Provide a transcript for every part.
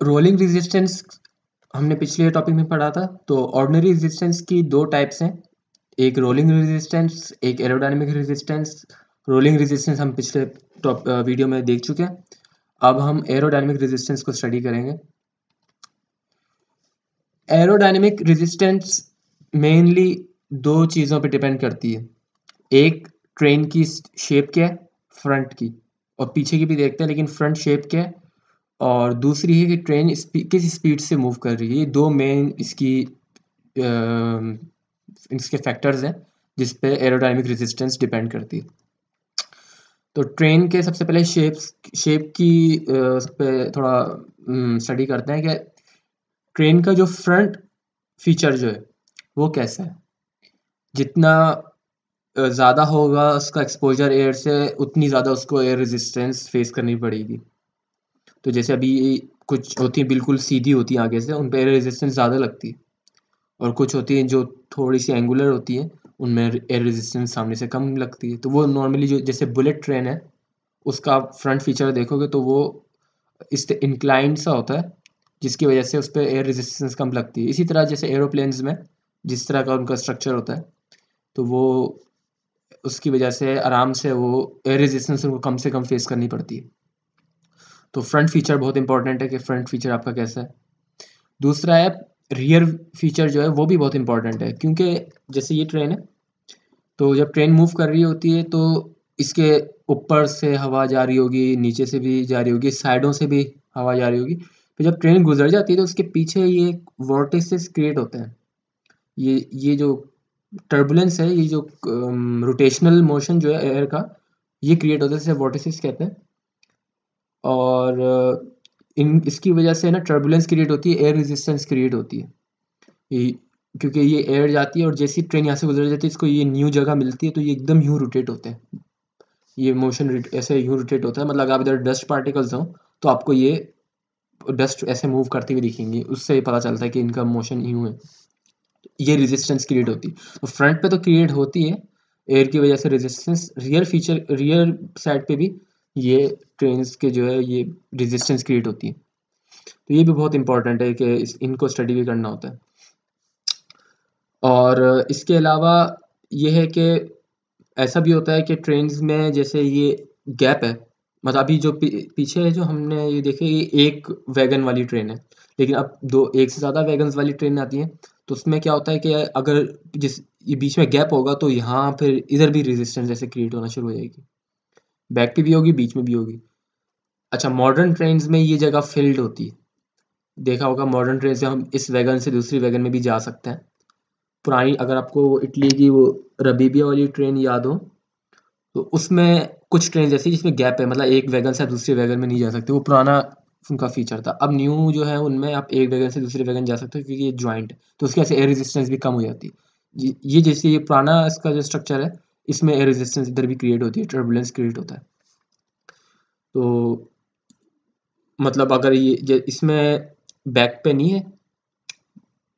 Rolling resistance हमने पिछले topic में पढ़ा था तो ऑर्डिनरी रेजिस्टेंस की दो टाइप्स हैं। एक रोलिंग रेजिस्टेंस एक एरोडायनेमिक रेजिस्टेंस रोलिंग रेजिस्टेंस हम पिछले टॉप वीडियो में देख चुके हैं। अब हम एरोडायनेमिक रेजिस्टेंस को स्टडी करेंगे। एरोडायनेमिक रेजिस्टेंस मेनली दो चीज़ों पे डिपेंड करती है। एक ट्रेन की शेप क्या है फ्रंट की। और पीछे की भी देखते हैं, लेकिन फ्रंट शेप क्या है और दूसरी है कि ट्रेन किस स्पीड से मूव कर रही है? ये दो मेन इसकी इसके फैक्टर्स हैं, जिस पे एरोडायनेमिक रेजिस्टेंस डिपेंड करती है। तो ट्रेन के सबसे पहले शेप शेप की पर थोड़ा स्टडी करते हैं कि ट्रेन का जो फ्रंट फीचर जो है, वो कैसा है? जितना ज़्यादा होगा उसका एक्सपोजर एयर से, उतनी ज़्यादा उसको एयर रेजिस्टेंस फेस करनी पड़ेगी। तो जैसे अभी कुछ होती है बिल्कुल सीधी होती है आगे से, उन पर रेजिस्टेंस ज़्यादा लगती है। और कुछ होती हैं जो थोड़ी सी एंगुलर होती हैं, उनमें एयर रेजिस्टेंस सामने से कम लगती है। तो वो नॉर्मली जो, जैसे बुलेट ट्रेन है, उसका फ्रंट फीचर देखोगे तो वो इस इंक्लाइंड सा होता है, जिसकी वजह से उस पर एयर रेजिस्टेंस कम लगती है। इसी तरह जैसे एरोप्लेन्स में, जिस तरह का उनका स्ट्रक्चर होता है तो वो उसकी वजह से आराम से वो एयर रेजिस्टेंस उनको कम से कम फेस करनी पड़ती है। तो फ्रंट फीचर बहुत इंपॉर्टेंट है कि फ्रंट फीचर आपका कैसा है। दूसरा है रियर फीचर जो है, वो भी बहुत इंपॉर्टेंट है, क्योंकि जैसे ये ट्रेन है तो जब ट्रेन मूव कर रही होती है तो इसके ऊपर से हवा जा रही होगी, नीचे से भी जा रही होगी, साइडों से भी हवा जा रही होगी। फिर जब ट्रेन गुजर जाती है तो उसके पीछे ये वॉर्टिस क्रिएट होते हैं। ये ये जो टर्बुलेंस है, ये जो रोटेशनल मोशन जो है एयर का, ये क्रिएट होता है, जैसे वॉर्टिस कहते हैं। और इन, इसकी वजह से ना टर्बुलेंस क्रिएट होती है एयर रेजिस्टेंस क्रिएट होती है। क्योंकि ये एयर जाती है और जैसी ट्रेन यहाँ से गुजर जाती है, इसको ये न्यू जगह मिलती है तो ये एकदम यूँ रोटेट होते हैं। ये मोशन ऐसे यूँ रोटेट होता है मतलब आप इधर डस्ट पार्टिकल्स हों तो आपको ये डस्ट ऐसे मूव करती हुई दिखेंगी, उससे पता चलता है कि इनका मोशन यूँ है। ये रेजिस्टेंस क्रिएट होती है। तो फ्रंट पे तो क्रिएट होती है एयर की वजह से resistance rear feature rear side पे भी ये ट्रेन के जो है, ये रेजिस्टेंस क्रिएट होती है। तो ये भी बहुत इंपॉर्टेंट है कि इस, इनको स्टडी भी करना होता है। और इसके अलावा ये है कि ऐसा भी होता है कि ट्रेन में जैसे ये गैप है मतलब अभी जो पीछे है जो हमने ये देखे, ये एक वैगन वाली ट्रेन है। लेकिन अब दो, एक से ज़्यादा वैगन वाली ट्रेन आती हैं तो उसमें क्या होता है कि अगर जिस, ये बीच में गैप होगा तो यहाँ फिर इधर भी रेजिस्टेंस जैसे क्रिएट होना शुरू हो जाएगी। बैक पे भी होगी, बीच में भी होगी। अच्छा मॉडर्न ट्रेन में ये जगह फिल्ड होती है। देखा होगा मॉडर्न ट्रेन से हम इस वैगन से दूसरी वैगन में भी जा सकते हैं। पुरानी, अगर आपको इटली की वो रबीबिया वाली ट्रेन याद हो तो उसमें कुछ ट्रेन जैसी जिसमें गैप है मतलब एक वैगन से दूसरे वैगन में नहीं जा सकते। वो पुराना उनका फीचर था। अब न्यू जो है, उनमें आप एक वैगन से दूसरे वैगन जा सकते हो, क्योंकि ये ज्वाइंट तो उसकी वजह से एयर रेजिस्टेंस भी कम हो जाती है। ये जैसे ये पुराना इसका जो स्ट्रक्चर है इसमें एयर रेजिस्टेंस इधर भी क्रिएट होती है टर्बुलेंस क्रिएट होता है। तो मतलब अगर ये इसमें बैक पे नहीं है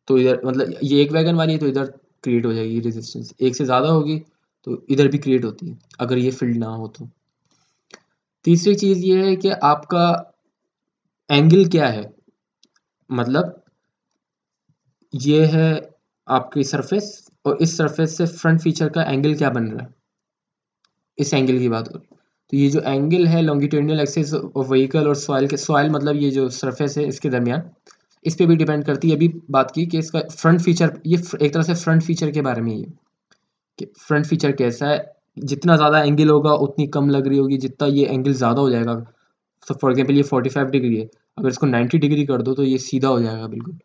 तो इधर मतलब ये एक वैगन वाली है तो इधर क्रिएट हो जाएगी रेजिस्टेंस एक से ज़्यादा होगी तो इधर भी क्रिएट होती है, अगर ये फ़ील्ड ना हो तो। तीसरी चीज़ ये है कि आपका एंगल क्या है? मतलब ये है आपकी सरफेस और इस सरफेस से फ्रंट फीचर का एंगल क्या बन रहा है? इस एंगल की बात हो तो ये जो एंगल है लॉन्गिट्यूडनल एक्सिस ऑफ़ व्हीकल और सॉइल के सॉइल मतलब ये जो सरफेस है इसके दरमियान, इस पर भी डिपेंड करती है। अभी बात की कि इसका फ्रंट फीचर ये एक तरह से फ्रंट फीचर के बारे में है कि फ्रंट फीचर कैसा है। जितना ज़्यादा एंगल होगा, उतनी कम लग रही होगी। जितना ये एंगल ज़्यादा हो जाएगा तो फॉर एग्ज़ाम्पल ये फोर्टी फाइव डिग्री है। अगर इसको नाइन्टी डिग्री कर दो तो ये सीधा हो जाएगा बिल्कुल।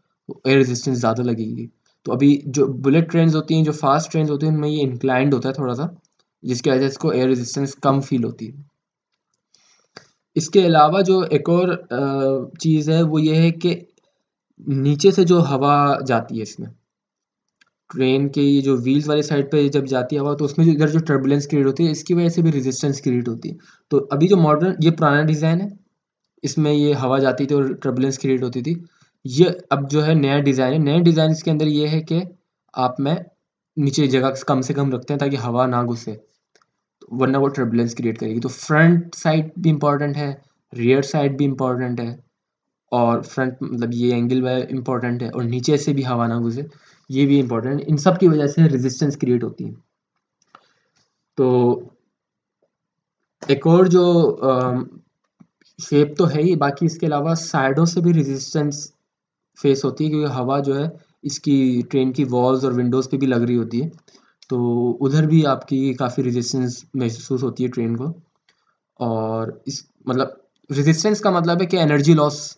एयर रेजिस्टेंस ज़्यादा लगेगी। तो अभी जो बुलेट ट्रेन होती हैं, जो फास्ट ट्रेन होती हैं, उनमें ये इंक्लाइंड होता है थोड़ा सा, जिसकी वजह से इसको एयर रेजिस्टेंस कम फील होती है। इसके अलावा जो एक और चीज़ है, वो ये है कि नीचे से जो हवा जाती है इसमें ट्रेन के ये जो व्हील्स वाली साइड पे जब जाती है हवा तो उसमें जो इधर जो टर्बुलेंस क्रिएट होती है, इसकी वजह से भी रेजिस्टेंस क्रिएट होती है। तो अभी जो मॉडर्न ये पुराना डिज़ाइन है, इसमें ये हवा जाती थी और टर्बुलेंस क्रिएट होती थी ये अब जो है नया डिज़ाइन है। नए डिज़ाइन के अंदर ये है कि आप में नीचे जगह कम से कम रखते हैं ताकि हवा ना घुसे। तो वरना वो टर्बुलेंस क्रिएट करेगी। तो फ्रंट साइड भी इंपॉर्टेंट है रियर साइड भी इंपॉर्टेंट है और फ्रंट मतलब ये एंगल वह इम्पोर्टेंट है और नीचे से भी हवा ना घुसे, ये भी इम्पोर्टेंट इन सब की वजह से रेजिस्टेंस क्रिएट होती है। तो एक और जो शेप तो है ही, बाकी इसके अलावा साइडों से भी रेजिस्टेंस फेस होती है क्योंकि हवा जो है, इसकी ट्रेन की वॉल्स और विंडोज़ पे भी लग रही होती है। तो उधर भी आपकी काफ़ी रेजिस्टेंस महसूस होती है ट्रेन को। और इस मतलब रेजिस्टेंस का मतलब है कि एनर्जी लॉस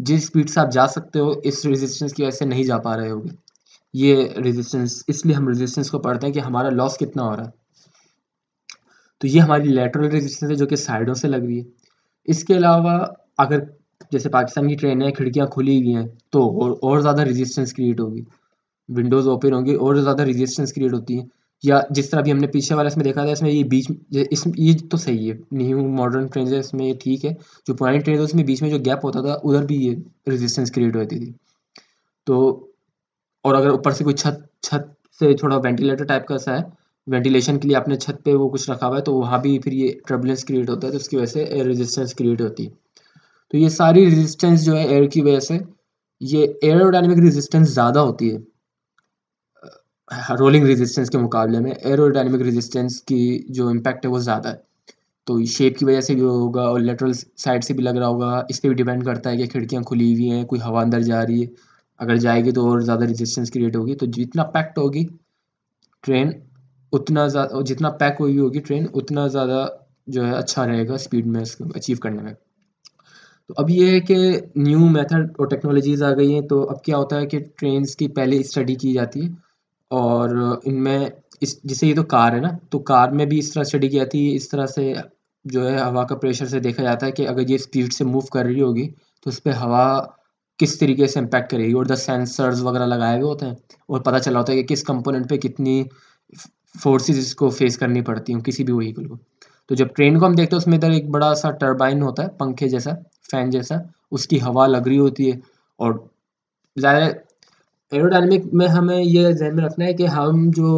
जिस स्पीड से आप जा सकते हो, इस रेजिस्टेंस की वजह से नहीं जा पा रहे होगे। ये रेजिस्टेंस इसलिए हम रेजिस्टेंस को पढ़ते हैं कि हमारा लॉस कितना हो रहा है। तो ये हमारी लेटरल रेजिस्टेंस है जो कि साइडों से लग रही है। इसके अलावा अगर जैसे पाकिस्तान की ट्रेन है खिड़कियाँ खुली हुई हैं तो और, और ज़्यादा रेजिस्टेंस क्रिएट होगी। विंडोज़ ओपन होंगी और ज़्यादा रेजिस्टेंस क्रिएट होती है। या जिस तरह भी हमने पीछे वाला इसमें देखा था इसमें ये बीच इस ये तो सही है न्यू मॉडर्न ट्रेन है इसमें ये ठीक है। जो पुरानी ट्रेन है उसमें बीच में जो गैप होता था उधर भी ये रेजिस्टेंस क्रिएट होती थी। तो और अगर ऊपर से कोई छत छत से थोड़ा वेंटिलेटर टाइप का सा है वेंटिलेशन के लिए आपने छत पे वो कुछ रखा हुआ है तो वहाँ भी फिर ये ट्रबलेंस क्रिएट होता है तो उसकी वजह से रेजिस्टेंस क्रिएट होती है। तो ये सारी रेजिस्टेंस जो है एयर की वजह से, ये एरोडाइनमिक रेजिस्टेंस ज़्यादा होती है रोलिंग रेजिस्टेंस के मुकाबले में एरोडाइनमिक रेजिस्टेंस की जो इम्पैक्ट है वो ज़्यादा है। तो शेप की वजह से भी होगा और लेटरल साइड से भी लग रहा होगा, इस पर भी डिपेंड करता है कि खिड़कियाँ खुली हुई हैं, कोई हवा अंदर जा रही है, अगर जाएगी तो और ज़्यादा रेजिस्टेंस क्रिएट होगी तो जितना पैक्ट होगी ट्रेन उतना ज़्यादा जितना पैक हुई होगी ट्रेन उतना ज़्यादा जो है अच्छा रहेगा स्पीड में अचीव करने में। तो अब ये है कि न्यू मेथड और टेक्नोलॉजीज़ आ गई हैं तो अब क्या होता है कि ट्रेन्स की पहले स्टडी की जाती है और इनमें इस, जैसे ये तो कार है ना तो कार में भी इस तरह स्टडी की जाती है, इस तरह से जो है हवा का प्रेशर से देखा जाता है कि अगर ये स्पीड से मूव कर रही होगी तो उस पर हवा किस तरीके से इम्पैक्ट करेगी और द सेंसर्स वगैरह लगाए हुए होते हैं और पता चला होता है कि किस कंपोनेंट पे कितनी फोर्सेस इसको फेस करनी पड़ती हैं किसी भी व्हीकल को। तो जब ट्रेन को हम देखते हैं, उसमें इधर एक बड़ा सा टर्बाइन होता है, पंखे जैसा फ़ैन जैसा, उसकी हवा लग रही होती है और ज़्यादा एरोडायनेमिक में हमें यह ध्यान में रखना है कि हम जो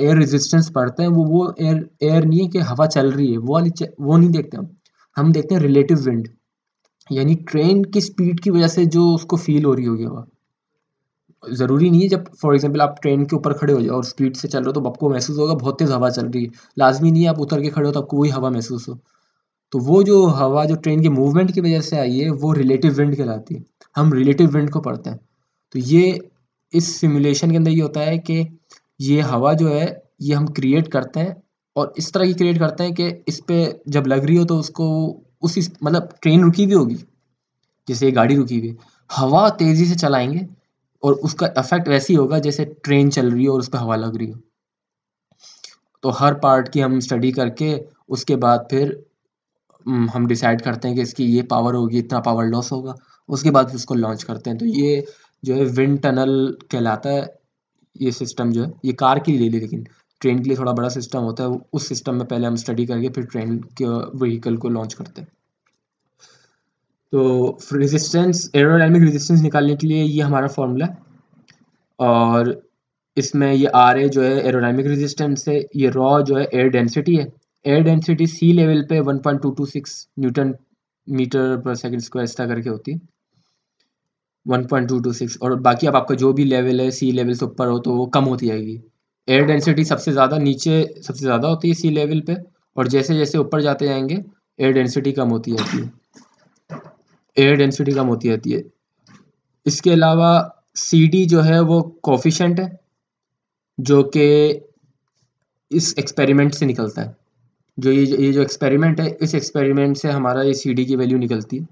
एयर रेजिस्टेंस पढ़ते हैं, वो वो एयर एयर नहीं है कि हवा चल रही है, वो वाली वो नहीं देखते हम। हम देखते हैं रिलेटिव विंड यानी ट्रेन की स्पीड की वजह से जो उसको फील हो रही होगी हवा। ज़रूरी नहीं है जब फॉर एग्जांपल आप ट्रेन के ऊपर खड़े हो जाओ और स्पीड से चल रहे हो तो आपको महसूस होगा बहुत तेज़ हवा चल रही है। लाजमी नहीं है आप उतर के खड़े हो तो आपको वही हवा महसूस हो। तो वो जो हवा, जो ट्रेन के मूवमेंट की वजह से आई है, वो रिलेटिव विंड कहलाती है। हम रिलेटिव विंड को पढ़ते हैं। तो ये इस सिमुलेशन के अंदर ये होता है कि ये हवा जो है, ये हम क्रिएट करते हैं और इस तरह की क्रिएट करते हैं कि इस पर जब लग रही हो तो उसको उसी मतलब ट्रेन रुकी हुई होगी, जैसे ये गाड़ी रुकी हुई हवा तेज़ी से चलाएँगे और उसका इफ़ेक्ट वैसे ही होगा जैसे ट्रेन चल रही हो और उस पर हवा लग रही हो। तो हर पार्ट की हम स्टडी करके उसके बाद फिर हम डिसाइड करते हैं कि इसकी ये पावर होगी, इतना पावर लॉस होगा, उसके बाद उसको लॉन्च करते हैं। तो ये जो है विंड टनल कहलाता है, ये सिस्टम जो है, ये कार के लिए लेकिन ट्रेन के लिए थोड़ा बड़ा सिस्टम होता है, उस सिस्टम में पहले हम स्टडी करके फिर ट्रेन के व्हीकल को लॉन्च करते हैं। तो रेजिस्टेंस एरोडायनेमिक रेजिस्टेंस निकालने के लिए ये हमारा फॉर्मूला और इसमें ये आर ए जो है एरोडायनेमिक रेजिस्टेंस है, ये रॉ जो है एयर डेंसिटी है एयर डेंसिटी सी लेवल पे 1.226 newton metre per second square इस तरह करके होती है। 1.226 और बाकी अब आपका जो भी लेवल है सी लेवल से ऊपर हो तो वो कम होती जाएगी। एयर डेंसिटी सबसे ज़्यादा नीचे सबसे ज़्यादा होती है सी लेवल पे और जैसे जैसे ऊपर जाते जाएँगे एयर डेंसिटी कम होती जाती है। एयर डेंसिटी कम होती जाती है। इसके अलावा सी डी जो है वो कोफिशेंट है, जो कि इस एक्सपेरिमेंट से निकलता है। जो ये ये जो एक्सपेरिमेंट है, इस एक्सपेरिमेंट से हमारा ये सी डी की वैल्यू निकलती है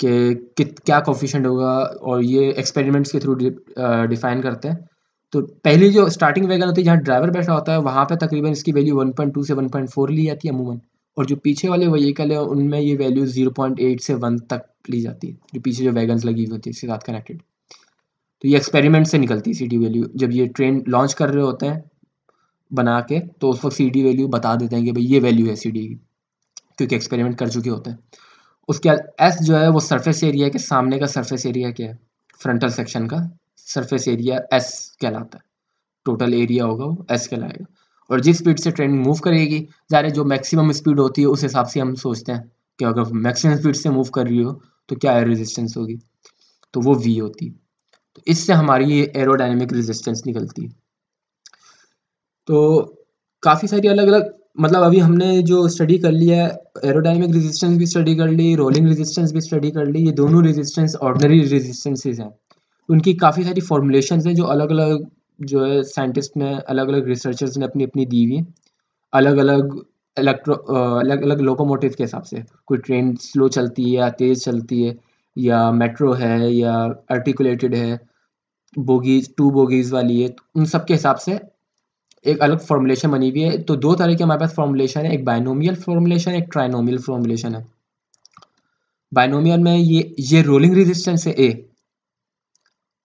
कि कित, क्या कोफिशेंट होगा और ये एक्सपेरिमेंट्स के थ्रू डिफाइन करते हैं। तो पहली जो स्टार्टिंग वैगन होती है जहाँ ड्राइवर बैठा होता है, वहाँ पे तकरीबन इसकी वैल्यू 1.2 से 1.4 ली जाती है अमूमन। और जो पीछे वाले व्हीकल है, उनमें ये वैल्यू 0.8 से 1 तक ली जाती है, जो पीछे जो वैगन्स लगी हुई होती है, इसके साथ कनेक्टेड तो ये एक्सपेरिमेंट से निकलती है सी वैल्यू जब ये ट्रेन लॉन्च कर रहे होते हैं बना के तो उस वक्त सी वैल्यू बता देते हैं कि भाई ये वैल्यू है सी की, क्योंकि एक्सपेरिमेंट कर चुके होते हैं। उसके बाद एस जो है वो सरफेस एरिया के सामने का सरफेस एरिया क्या है? फ्रंटल सेक्शन का सरफेस एरिया एस कहलाता है। टोटल एरिया होगा वो एस कहलाएगा। और जिस स्पीड से ट्रेन मूव करेगी ज़ाहिर जो मैक्सिमम स्पीड होती है, उस हिसाब से हम सोचते हैं कि अगर मैक्सिमम स्पीड से मूव कर रही हो तो क्या एयर रेजिस्टेंस होगी? तो वो वी होती तो इससे हमारी ये एरोडाइनमिक रेजिस्टेंस निकलती तो काफ़ी सारी अलग अलग मतलब अभी हमने जो स्टडी कर लिया है एरोडाइनमिक रेजिस्टेंस भी स्टडी कर ली रोलिंग रेजिस्टेंस भी स्टडी कर ली, ये दोनों रेजिस्टेंस ऑर्डनरी रेजिस्टेंसेज हैं। उनकी काफ़ी सारी फॉर्मुलेशन हैं जो अलग अलग जो है साइंटिस्ट ने अलग अलग रिसर्चर्स ने अपनी अपनी दी हुई अलग अलग इलेक्ट्रो अलग अलग लोकोमोटिव के हिसाब से। कोई ट्रेन स्लो चलती है या तेज़ चलती है, या मेट्रो है, या आर्टिकुलेटेड है, बोगीज टू बोगीज वाली है उन सब के हिसाब से एक अलग फॉर्मुलेशन बनी हुई है। तो दो तरह के हमारे पास फॉर्मुलेशन है, एक बायनोमियल फॉर्मुलेशन एक ट्राइनोमियल फॉर्मुलेशन है। बायनोमियल में ये ये रोलिंग रेजिस्टेंस है ए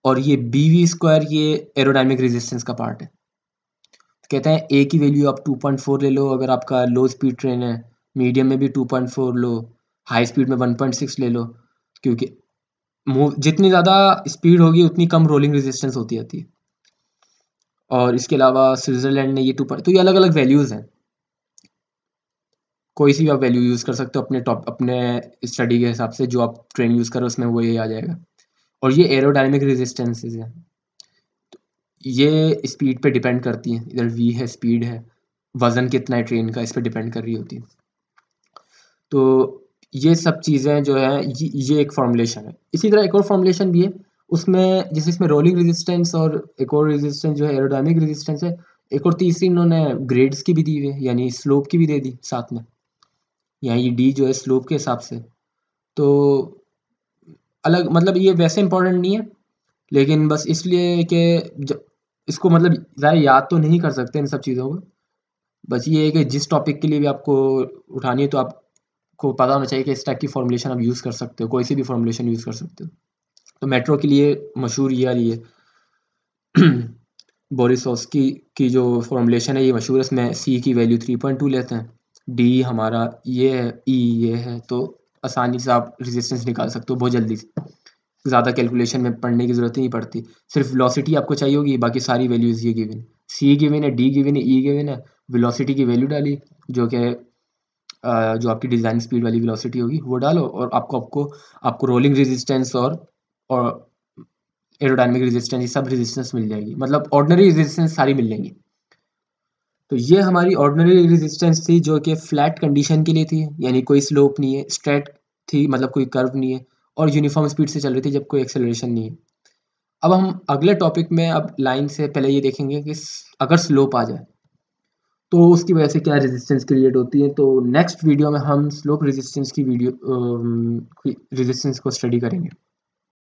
और ये बी वी स्क्वायर ये एरोडाइनमिक रेजिस्टेंस का पार्ट है। तो कहते हैं ए की वैल्यू आप 2.4 ले लो, अगर आपका लो स्पीड ट्रेन है मीडियम में भी 2.4 लो हाई स्पीड में 1.6 ले लो, क्योंकि मूव जितनी ज़्यादा स्पीड होगी, उतनी कम रोलिंग रेजिस्टेंस होती जाती है। और इसके अलावा स्विट्ज़रलैंड ने ये टू तो ये अलग अलग वैल्यूज़ हैं। कोई सी भी आप वैल्यू यूज़ कर सकते हो अपने टॉप अपने स्टडी के हिसाब से जो आप ट्रेन यूज़ करो उसमें वो ये आ जाएगा। और ये एरोडाइनमिक रेजिस्टेंसेज हैं। तो ये स्पीड पे डिपेंड करती हैं। इधर वी है स्पीड है। वज़न कितना है ट्रेन का इस पर डिपेंड कर रही होती है। तो ये सब चीज़ें जो है ये, ये एक फॉर्मुलेशन है। इसी तरह एक और फॉर्मुलेशन भी है। उसमें, जैसे इसमें रोलिंग रेजिस्टेंस और एक और रेजिस्टेंस जो है एरोडाइनमिक रेजिस्टेंस है, एक और तीसरी इन्होंने ग्रेड्स की भी दी हुई है, यानी स्लोप की भी दे दी साथ में। यहाँ ये डी जो है स्लोप के हिसाब से। तो अलग मतलब ये वैसे इंपॉर्टेंट नहीं है, लेकिन बस इसलिए कि इसको मतलब ज़्यादा याद तो नहीं कर सकते इन सब चीज़ों को। बस ये है कि जिस टॉपिक के लिए भी आपको उठानी है तो आपको पता होना चाहिए कि इस टाइप की फॉर्मुलेशन आप यूज़ कर सकते हो, कोई सी भी फॉर्मुलेशन यूज़ कर सकते हो। तो मेट्रो के लिए मशहूर ये वाली है। बोरिसोस्की की जो फॉर्मुलेशन है, ये मशहूर है, इसमें सी की वैल्यू थ्री पॉइंट टू लेते हैं। डी हमारा ये है ई e ये है तो आसानी से आप रेजिस्टेंस निकाल सकते हो बहुत जल्दी से। ज़्यादा कैलकुलेशन में पढ़ने की ज़रूरत नहीं पड़ती। सिर्फ़ वेलोसिटी आपको चाहिए होगी, बाकी सारी वैल्यूज़ ये गिवन सी गिवन है डी गिवन है ई गिवन है। वेलोसिटी की वैल्यू डाली, जो कि जो आपकी डिज़ाइन स्पीड वाली वेलोसिटी होगी, वो डालो और आपको आपको आपको रोलिंग रेजिस्टेंस और और एरोडाइनमिक रेजिस्टेंस ये सब रेजिस्टेंस मिल जाएगी। मतलब ऑर्डनरी रेजिस्टेंस सारी मिल जाएँगी तो ये हमारी ऑर्डनरी रेजिस्टेंस थी जो कि फ्लैट कंडीशन के लिए थी, यानी कोई स्लोप नहीं है स्ट्रेट थी मतलब कोई कर्व नहीं है, और यूनिफॉर्म स्पीड से चल रही थी जब कोई एक्सेलरेशन नहीं है। अब हम अगले टॉपिक में अब लाइन से पहले ये देखेंगे कि अगर स्लोप आ जाए तो उसकी वजह से क्या रेजिस्टेंस क्रिएट होती है। तो नेक्स्ट वीडियो में हम स्लोप रेजिस्टेंस की वीडियो रेजिस्टेंस को स्टडी करेंगे।